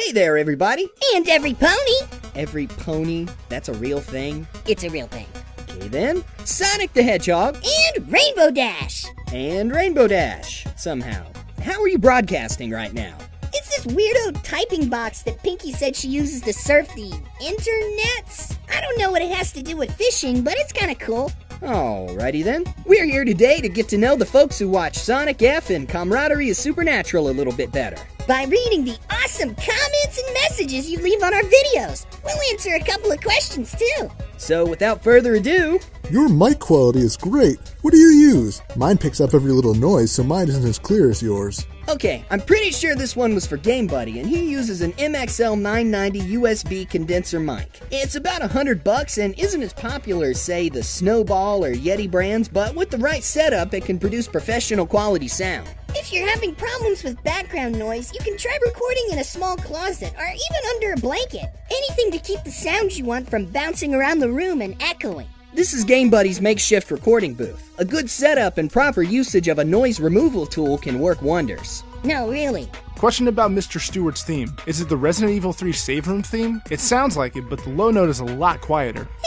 Hey there, everybody. And every pony. Every pony, that's a real thing? It's a real thing. Okay then. Sonic the Hedgehog. And Rainbow Dash. And Rainbow Dash, somehow. How are you broadcasting right now? It's this weirdo typing box that Pinkie said she uses to surf the internets. I don't know what it has to do with fishing, but it's kind of cool. Alrighty then. We're here today to get to know the folks who watch Sonic F and Camaraderie is Supernatural a little bit better. By reading the awesome comments and messages you leave on our videos, we'll answer a couple of questions too. So without further ado, Your mic quality is great. What do you use? Mine picks up every little noise, so mine isn't as clear as yours. Okay, I'm pretty sure this one was for Game Buddy, and he uses an MXL 990 USB condenser mic. It's about a hundred bucks and isn't as popular as, say, the Snowball or Yeti brands, but with the right setup, it can produce professional quality sound. If you're having problems with background noise, you can try recording in a small closet or even under a blanket. Anything to keep the sounds you want from bouncing around the room and echoing. This is Game Buddy's makeshift recording booth. A good setup and proper usage of a noise removal tool can work wonders. No, really. Question about Mr. Stewart's theme. Is it the Resident Evil 3 save room theme? It sounds like it, but the low note is a lot quieter.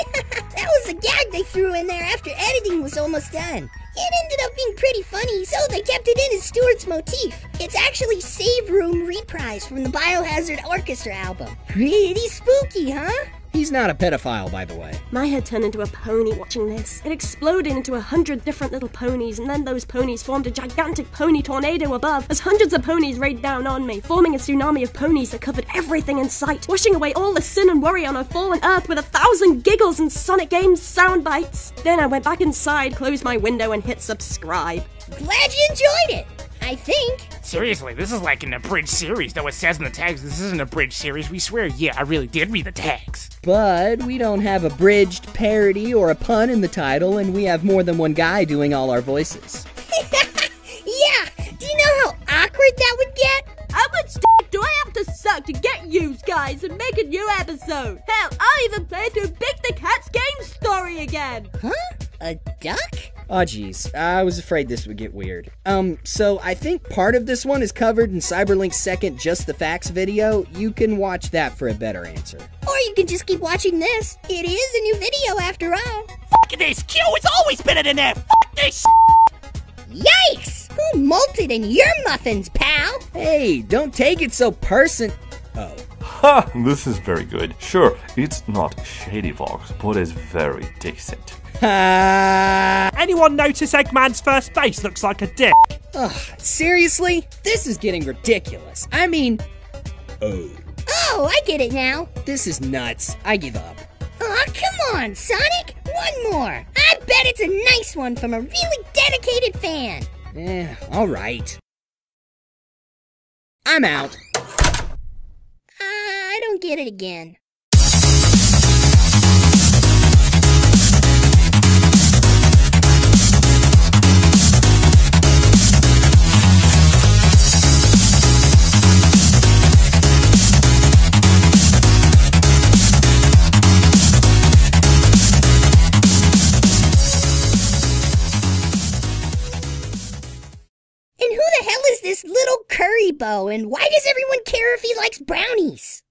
That was a gag they threw in there after editing was almost done. It ended up being pretty funny, so they kept it in as Stewart's motif. It's actually Save Room reprise from the Biohazard Orchestra album. Pretty spooky, huh? He's not a pedophile, by the way. My head turned into a pony watching this. It exploded into a hundred different little ponies, and then those ponies formed a gigantic pony tornado above as hundreds of ponies rained down on me, forming a tsunami of ponies that covered everything in sight, washing away all the sin and worry on our fallen earth with a thousand giggles and Sonic Games sound bites. Then I went back inside, closed my window, and hit subscribe. Glad you enjoyed it. I think. Seriously, this is like an abridged series, though it says in the tags this isn't a abridged series. We swear, yeah, I really did read the tags. But we don't have a bridged parody or a pun in the title, and we have more than one guy doing all our voices. Yeah, do you know how awkward that would get? How much dick do I have to suck to get you guys and make a new episode? Hell, I'll even play through Big the Cat's game story again. Huh? A duck? Aw, jeez, I was afraid this would get weird. Um, so I think part of this one is covered in Cyberlink's second Just the Facts video. You can watch that for a better answer. Or you can just keep watching this. It is a new video after all. Fuck this! Q has always been in there! Fuck this! Yikes! Who molted in your muffins, pal? Hey, don't take it so person. Oh. Ha! This is very good. Sure, it's not Shady Fox, but it's very decent. Anyone notice Eggman's first base looks like a dick? Ugh, seriously? This is getting ridiculous. I mean, oh, Oh, I get it now. this is nuts. I give up. Aw, come on, Sonic! One more! I bet it's a nice one from a really dedicated fan! Eh, alright. I'm out. I don't get it again. This little curry bow, and why does everyone care if he likes brownies?